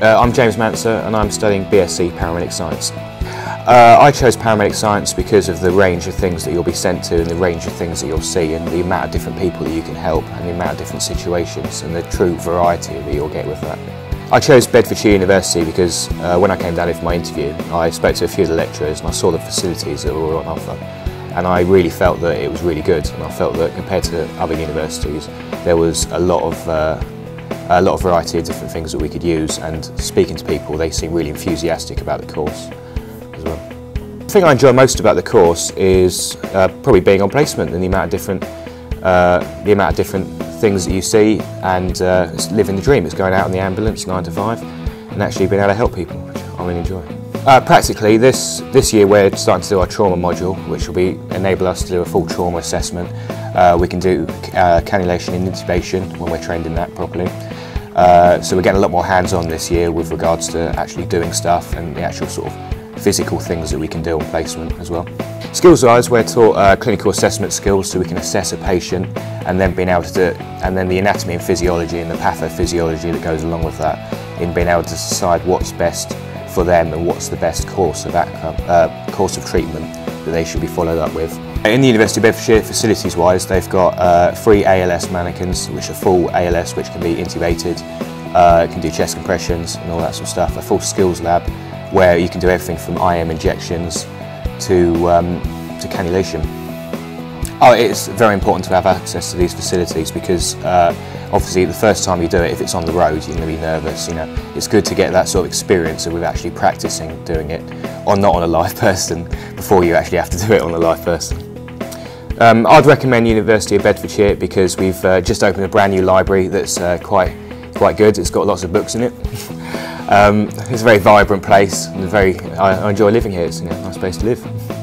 Uh, I'm James Manser and I'm studying BSc Paramedic Science. Uh, I chose paramedic science because of the range of things that you'll be sent to and the range of things that you'll see and the amount of different people that you can help and the amount of different situations and the true variety that you'll get with that. I chose Bedfordshire University because uh, when I came down here for my interview I spoke to a few of the lecturers and I saw the facilities that were on offer and I really felt that it was really good and I felt that compared to other universities there was a lot of uh, a lot of variety of different things that we could use and speaking to people they seem really enthusiastic about the course as well. The thing I enjoy most about the course is uh, probably being on placement and the amount of different uh, the amount of different things that you see and uh, it's living the dream. It's going out in the ambulance nine to five and actually being able to help people, which I really enjoy. Uh, practically, this, this year we're starting to do our trauma module, which will be enable us to do a full trauma assessment. Uh, we can do uh, cannulation and intubation when we're trained in that properly. Uh, so we're getting a lot more hands-on this year with regards to actually doing stuff and the actual sort of physical things that we can do on placement as well. Skills-wise, we're taught uh, clinical assessment skills so we can assess a patient and then being able to do, and then the anatomy and physiology and the pathophysiology that goes along with that in being able to decide what's best for them and what's the best course of outcome, uh, course of treatment that they should be followed up with. In the University of Bedfordshire, facilities wise, they've got uh, three ALS mannequins, which are full ALS, which can be intubated, uh, can do chest compressions and all that sort of stuff. A full skills lab where you can do everything from IM injections to, um, to cannulation. Oh, it's very important to have access to these facilities because uh, obviously the first time you do it, if it's on the road, you're going to be nervous. You know, it's good to get that sort of experience of actually practicing doing it, or not on a live person, before you actually have to do it on a live person. Um, I'd recommend University of Bedfordshire because we've uh, just opened a brand new library that's uh, quite quite good. It's got lots of books in it. um, it's a very vibrant place and very, I, I enjoy living here. It's a nice place to live.